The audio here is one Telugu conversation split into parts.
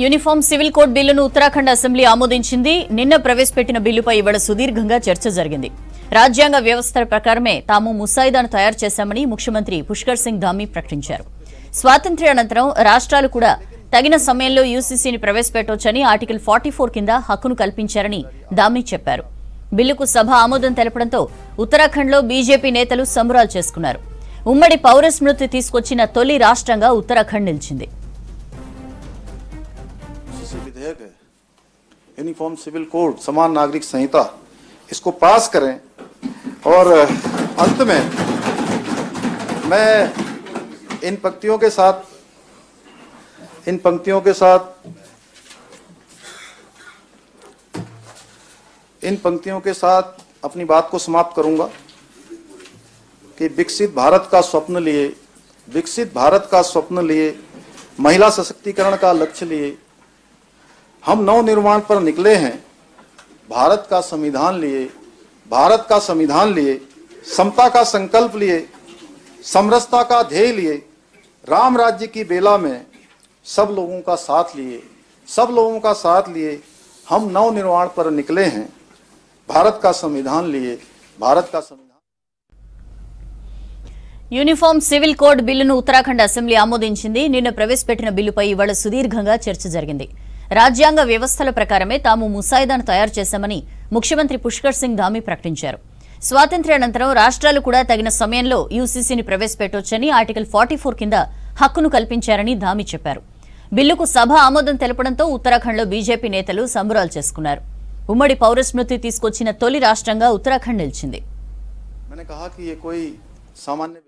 యూనిఫామ్ సివిల్ కోడ్ బిల్లును ఉత్తరాఖండ్ అసెంబ్లీ ఆమోదించింది. నిన్న ప్రవేశపెట్టిన బిల్లుపై ఇవాళ సుదీర్ఘంగా చర్చ జరిగింది. రాజ్యాంగ వ్యవస్థల ప్రకారమే తాము ముసాయిదాను తయారు చేశామని ముఖ్యమంత్రి పుష్కర్ సింగ్ ధామీ ప్రకటించారు. స్వాతంత్ర్య అనంతరం రాష్ట్రాలు కూడా తగిన సమయంలో యూసీసీని ప్రవేశపెట్టొచ్చని ఆర్టికల్ ఫార్టీ ఫోర్ కింద హక్కును కల్పించారని ధామి చెప్పారు. బిల్లుకు సభ ఆమోదం తెలపడంతో ఉత్తరాఖండ్లో బీజేపీ నేతలు సంబరాలు చేసుకున్నారు. ఉమ్మడి పౌర స్మృతి తీసుకొచ్చిన తొలి రాష్ట్రంగా ఉత్తరాఖండ్ నిలిచింది. यूनिफॉर्म सिविल कोड समान नागरिक संहिता इसको पास करें और अंत में मैं इन पंक्तियों के साथ इन पंक्तियों के साथ इन पंक्तियों के साथ अपनी बात को समाप्त करूँगा कि विकसित भारत का स्वप्न लिए विकसित भारत का स्वप्न लिए महिला सशक्तिकरण का लक्ष्य लिए हम नव निर्माण पर निकले हैं भारत का संविधान लिए भारत का संविधान लिए समता का संकल्प लिए समरसता का ध्येय लिए राम राज्य की बेला में सब लोगों का साथ लिए सब लोगों का साथ लिए हम नव निर्माण पर निकले हैं भारत का संविधान लिए भारत का संविधान యూనిఫామ్ సివిల్ కోడ్ బిల్లును ఉత్తరాఖండ్ అసెంబ్లీ ఆమోదించింది నిన్న ప్రవేశపెట్టిన బిల్లుపై ఇవాళ సుదీర్ఘంగా చర్చ జరిగింది రాజ్యాంగ వ్యవస్థల ప్రకారమే తాము ముసాయిదాను తయారు చేశామని ముఖ్యమంత్రి పుష్కర్ సింగ్ ధామీ ప్రకటించారు స్వాతంత్ర్యానంతరం రాష్ట్రాలు కూడా తగిన సమయంలో యూసీసీని ప్రవేశపెట్టొచ్చని ఆర్టికల్ ఫార్టీ కింద హక్కును కల్పించారని ధామీ చెప్పారు బిల్లుకు సభ ఆమోదం తెలపడంతో ఉత్తరాఖండ్లో బీజేపీ నేతలు సంబరాలు చేసుకున్నారు ఉమ్మడి పౌర స్మృతి తీసుకొచ్చిన తొలి రాష్ట్రంగా ఉత్తరాఖండ్ నిలిచింది मैंने कहा कि ये कोई सामान्य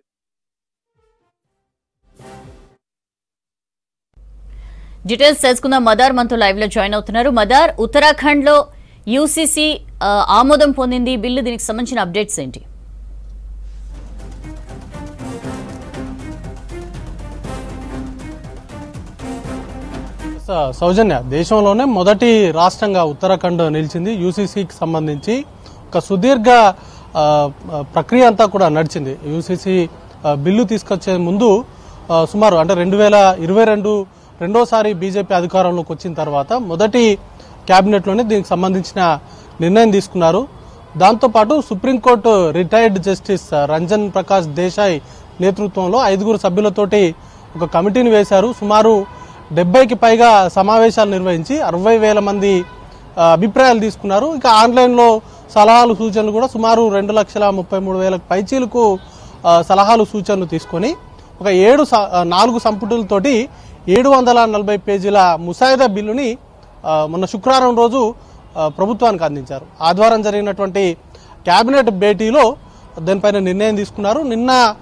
డీటెయిల్స్ తెలుసుకుందాం. మదార్ మనతో లైవ్లో జాయిన్ అవుతున్నారు. మదార్ ఉత్తరాఖండ్లో యూసీసీ ఆమోదం పొందింది. బిల్లు దీనికి సంబంధించిన అప్డేట్స్ ఏంటి? సౌజన్య దేశంలోనే మొదటి రాష్ట్రంగా ఉత్తరాఖండ్ నిలిచింది. యూసీసీకి సంబంధించి ఒక సుదీర్ఘ ప్రక్రియ అంతా కూడా నడిచింది. యూసీసీ బిల్లు తీసుకొచ్చే ముందు సుమారు అంటే రెండు వేల ఇరవై రెండు రెండోసారి బీజేపీ అధికారంలోకి వచ్చిన తర్వాత మొదటి క్యాబినెట్లోనే దీనికి సంబంధించిన నిర్ణయం తీసుకున్నారు. దాంతోపాటు supreme court retired justice Ranjan Prakash Desai నేతృత్వంలో ఐదుగురు సభ్యులతోటి ఒక కమిటీని వేశారు. సుమారు డెబ్బైకి పైగా సమావేశాలు నిర్వహించి అరవై వేల మంది అభిప్రాయాలు తీసుకున్నారు. ఇక ఆన్లైన్లో సలహాలు సూచనలు కూడా సుమారు రెండు లక్షల ముప్పై మూడు వేల పైచీలకు సలహాలు సూచనలు తీసుకొని ఒక ఏడు నాలుగు సంపుటులతోటి ఏడు వందల నలభై పేజీల ముసాయిదా బిల్లుని మొన్న శుక్రవారం రోజు ప్రభుత్వానికి అందించారు. ఆదివారం జరిగినటువంటి కేబినెట్ భేటీలో దానిపైన నిర్ణయం తీసుకున్నారు. నిన్న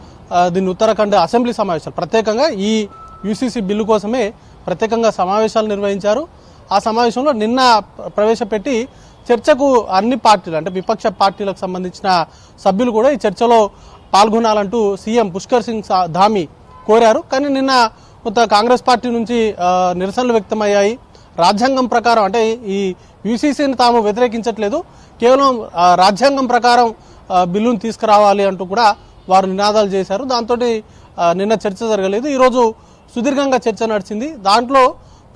దీన్ని ఉత్తరాఖండ్ అసెంబ్లీ సమావేశాలు. ప్రత్యేకంగా ఈ యూసీసీ బిల్లు కోసమే ప్రత్యేకంగా సమావేశాలు నిర్వహించారు. ఆ సమావేశంలో నిన్న ప్రవేశపెట్టి చర్చకు అన్ని పార్టీలు అంటే విపక్ష పార్టీలకు సంబంధించిన సభ్యులు కూడా ఈ చర్చలో పాల్గొనాలంటూ సీఎం పుష్కర్ సింగ్ సా- కోరారు. కానీ నిన్న కొంత కాంగ్రెస్ పార్టీ నుంచి నిరసనలు వ్యక్తమయ్యాయి. రాజ్యాంగం ప్రకారం అంటే ఈ యూసీసీని తాము వ్యతిరేకించట్లేదు. కేవలం రాజ్యాంగం ప్రకారం బిల్లును తీసుకురావాలి అంటూ కూడా వారు నినాదాలు చేశారు. దాంతో నిన్న చర్చ జరగలేదు. ఈరోజు సుదీర్ఘంగా చర్చ నడిచింది. దాంట్లో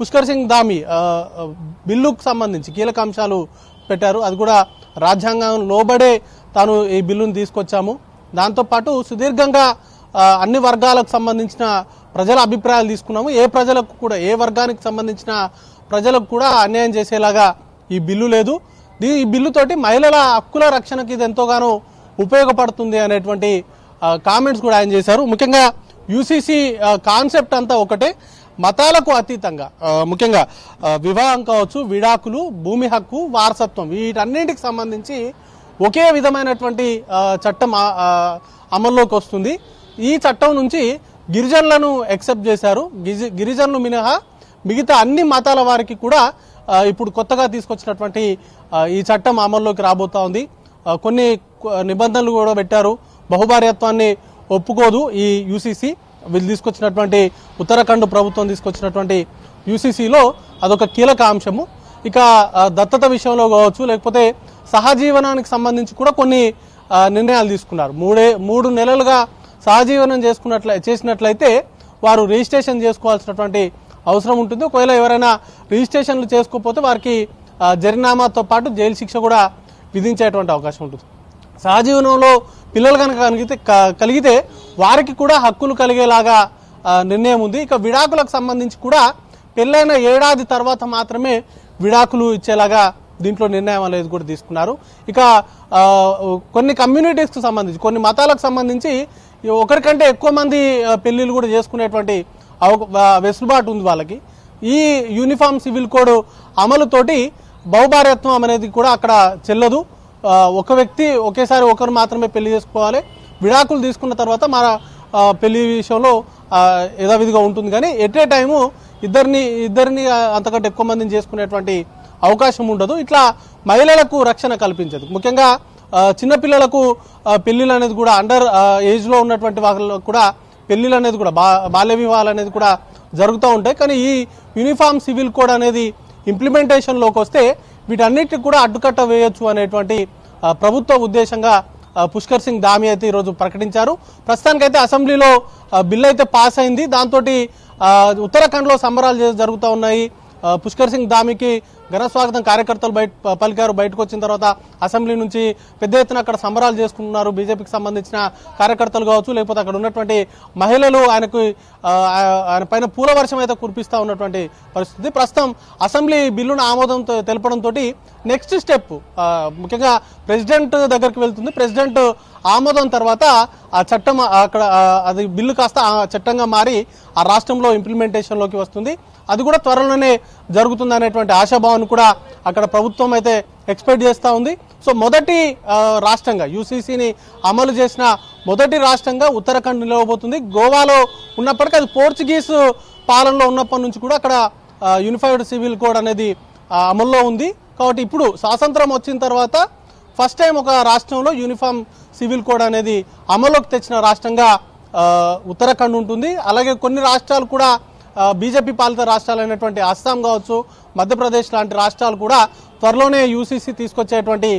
పుష్కర్ సింగ్ ధామి బిల్లుకు సంబంధించి కీలక అంశాలు పెట్టారు. అది కూడా రాజ్యాంగం లోబడే తాను ఈ బిల్లును తీసుకొచ్చాము. దాంతోపాటు సుదీర్ఘంగా అన్ని వర్గాలకు సంబంధించిన ప్రజల అభిప్రాయాలు తీసుకున్నాము. ఏ ప్రజలకు కూడా ఏ వర్గానికి సంబంధించిన ప్రజలకు కూడా అన్యాయం చేసేలాగా ఈ బిల్లు లేదు. దీ ఈ బిల్లుతోటి మహిళల హక్కుల రక్షణకి ఇది ఎంతోగానో ఉపయోగపడుతుంది అనేటువంటి కామెంట్స్ కూడా ఆయన చేశారు. ముఖ్యంగా యూసీసీ కాన్సెప్ట్ అంతా ఒకటే. మతాలకు అతీతంగా ముఖ్యంగా వివాహం కావచ్చు విడాకులు భూమి హక్కు వారసత్వం వీటన్నింటికి సంబంధించి ఒకే విధమైనటువంటి చట్టం అమల్లోకి వస్తుంది. ఈ చట్టం నుంచి గిరిజనులను ఎక్సెప్ట్ చేశారు. గిరిజనులు మినహా మిగతా అన్ని మతాల వారికి కూడా ఇప్పుడు కొత్తగా తీసుకొచ్చినటువంటి ఈ చట్టం అమల్లోకి రాబోతా ఉంది. కొన్ని నిబంధనలు కూడా పెట్టారు. బహుభార్యత్వాన్ని ఒప్పుకోదు ఈ యూసీసీ. వీళ్ళు తీసుకొచ్చినటువంటి ఉత్తరాఖండ్ ప్రభుత్వం తీసుకొచ్చినటువంటి యూసీసీలో అదొక కీలక అంశము. ఇక దత్తత విషయంలో కావచ్చు లేకపోతే సహజీవనానికి సంబంధించి కూడా కొన్ని నిర్ణయాలు తీసుకున్నారు. మూడే మూడు నెలలుగా సహజీవనం చేసుకున్నట్ల చేసినట్లయితే వారు రిజిస్ట్రేషన్ చేసుకోవాల్సినటువంటి అవసరం ఉంటుంది. ఒకవేళ ఎవరైనా రిజిస్ట్రేషన్లు చేసుకోకపోతే వారికి జరినామాతో పాటు జైలు శిక్ష కూడా విధించేటువంటి అవకాశం ఉంటుంది. సహజీవనంలో పిల్లలు కనుక కలిగితే క- కలిగితే వారికి కూడా హక్కులు కలిగేలాగా నిర్ణయం ఉంది. ఇక విడాకులకు సంబంధించి కూడా పెళ్ళైన ఏడాది తర్వాత మాత్రమే విడాకులు ఇచ్చేలాగా దీంట్లో నిర్ణయం అనేది కూడా తీసుకున్నారు. ఇక కొన్ని కమ్యూనిటీస్కి సంబంధించి కొన్ని మతాలకు సంబంధించి ఒకరికంటే ఎక్కువ మంది పెళ్ళిళ్ళు పెళ్ళిళ్ళు కూడా చేసుకునేటువంటి అవ- వెసులుబాటు ఉంది వాళ్ళకి. ఈ యూనిఫామ్ సివిల్ కోడ్ అమలుతోటి బహుభార్యత్వం అనేది కూడా అక్కడ చెల్లదు. ఒక వ్యక్తి ఒకేసారి ఒకరు మాత్రమే పెళ్ళి చేసుకోవాలి. విడాకులు తీసుకున్న తర్వాత మన పెళ్ళి విషయంలో యథావిధిగా ఉంటుంది. కానీ ఎట్ ఏ టైము ఇద్దరిని ఇద్దరిని అంతకంటే ఎక్కువ మందిని చేసుకునేటువంటి అవకాశం ఉండదు. ఇట్లా మహిళలకు రక్షణ కల్పించదు. ముఖ్యంగా చిన్నపిల్లలకు పెళ్ళిలు అనేది కూడా అండర్ ఏజ్లో ఉన్నటువంటి వాళ్ళకు కూడా పెళ్ళిలు అనేది కూడా బా బాల్య వివాహాలు అనేది కూడా జరుగుతూ ఉంటాయి. కానీ ఈ యూనిఫామ్ సివిల్ కోడ్ అనేది ఇంప్లిమెంటేషన్లోకి వస్తే వీటన్నిటికి కూడా అడ్డుకట్ట వేయొచ్చు అనేటువంటి ప్రభుత్వ ఉద్దేశంగా పుష్కర్ సింగ్ దామి అయితే ఈరోజు ప్రకటించారు. ప్రస్తుతానికైతే అసెంబ్లీలో బిల్ అయితే పాస్ అయింది. దాంతో ఉత్తరాఖండ్లో సంబరాలు జరుగుతూ ఉన్నాయి. పుష్కర్ సింగ్ దామికి ఘన స్వాగతం కార్యకర్తలు బయట పలికారు. బయటకు వచ్చిన తర్వాత అసెంబ్లీ నుంచి పెద్ద ఎత్తున అక్కడ సంబరాలు చేసుకుంటున్నారు. బీజేపీకి సంబంధించిన కార్యకర్తలు కావచ్చు లేకపోతే అక్కడ ఉన్నటువంటి మహిళలు ఆయనకు ఆయన పైన పూల వర్షం అయితే కురిపిస్తా ఉన్నటువంటి పరిస్థితి. ప్రస్తుతం అసెంబ్లీ బిల్లును ఆమోదంతో తెలపడంతో నెక్స్ట్ స్టెప్ ముఖ్యంగా ప్రెసిడెంట్ దగ్గరికి వెళ్తుంది. ప్రెసిడెంట్ ఆమోదం తర్వాత ఆ చట్టం అక్కడ అది బిల్లు కాస్త ఆ చట్టంగా మారి ఆ రాష్ట్రంలో ఇంప్లిమెంటేషన్లోకి వస్తుంది. అది కూడా త్వరలోనే జరుగుతుంది అనేటువంటి కూడా అక్కడ ప్రభుత్వం అయితే ఎక్స్పెక్ట్ చేస్తూ ఉంది. సో మొదటి రాష్ట్రంగా యూసీసీని అమలు చేసిన మొదటి రాష్ట్రంగా ఉత్తరాఖండ్ నిలవబోతుంది. గోవాలో ఉన్నప్పటికీ అది పోర్చుగీస్ పాలనలో ఉన్నప్పటి నుంచి కూడా అక్కడ యూనిఫైడ్ సివిల్ కోడ్ అనేది అమల్లో ఉంది. కాబట్టి ఇప్పుడు స్వాతంత్రం వచ్చిన తర్వాత ఫస్ట్ టైం ఒక రాష్ట్రంలో యూనిఫామ్ సివిల్ కోడ్ అనేది అమల్లోకి తెచ్చిన రాష్ట్రంగా ఉత్తరాఖండ్ ఉంటుంది. అలాగే కొన్ని రాష్ట్రాలు కూడా బీజేపీ పాలిత రాష్ట్రాలైనటువంటి అస్సాం కావచ్చు మధ్యప్రదేశ్ లాంటి రాష్ట్రాలు కూడా త్వరలోనే యూసీసీ తీసుకొచ్చేటువంటి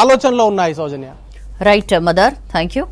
ఆలోచనలో ఉన్నాయి Soujanya. Right mother thank you